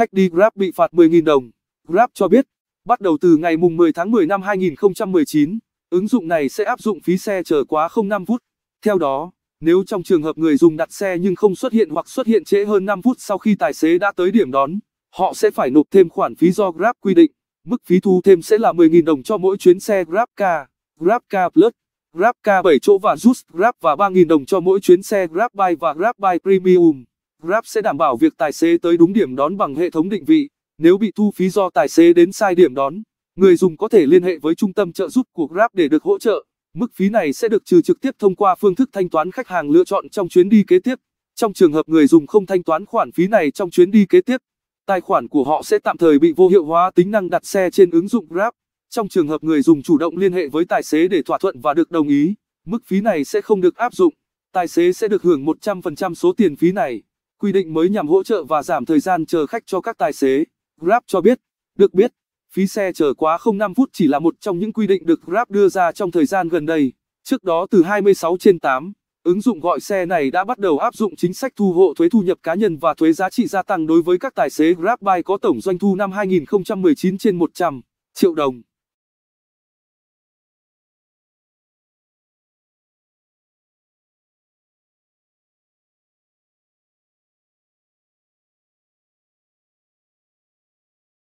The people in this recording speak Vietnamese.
khách đi Grab bị phạt 10.000 đồng. Grab cho biết, bắt đầu từ ngày mùng 10 tháng 10 năm 2019, ứng dụng này sẽ áp dụng phí xe chờ quá 05 phút. Theo đó, nếu trong trường hợp người dùng đặt xe nhưng không xuất hiện hoặc xuất hiện trễ hơn 5 phút sau khi tài xế đã tới điểm đón, họ sẽ phải nộp thêm khoản phí do Grab quy định. Mức phí thu thêm sẽ là 10.000 đồng cho mỗi chuyến xe GrabCar, GrabCar Plus, GrabCar 7 chỗ và Just Grab và 3.000 đồng cho mỗi chuyến xe GrabBuy và GrabBuy Premium. Grab sẽ đảm bảo việc tài xế tới đúng điểm đón bằng hệ thống định vị. Nếu bị thu phí do tài xế đến sai điểm đón, người dùng có thể liên hệ với trung tâm trợ giúp của Grab để được hỗ trợ. Mức phí này sẽ được trừ trực tiếp thông qua phương thức thanh toán khách hàng lựa chọn trong chuyến đi kế tiếp. Trong trường hợp người dùng không thanh toán khoản phí này trong chuyến đi kế tiếp, tài khoản của họ sẽ tạm thời bị vô hiệu hóa tính năng đặt xe trên ứng dụng Grab. Trong trường hợp người dùng chủ động liên hệ với tài xế để thỏa thuận và được đồng ý, mức phí này sẽ không được áp dụng. Tài xế sẽ được hưởng 100% số tiền phí này. Quy định mới nhằm hỗ trợ và giảm thời gian chờ khách cho các tài xế. Grab cho biết, được biết, phí xe chờ quá 05 phút chỉ là một trong những quy định được Grab đưa ra trong thời gian gần đây. Trước đó từ 26 trên 8, ứng dụng gọi xe này đã bắt đầu áp dụng chính sách thu hộ thuế thu nhập cá nhân và thuế giá trị gia tăng đối với các tài xế GrabBuy có tổng doanh thu năm 2019 trên 100 triệu đồng.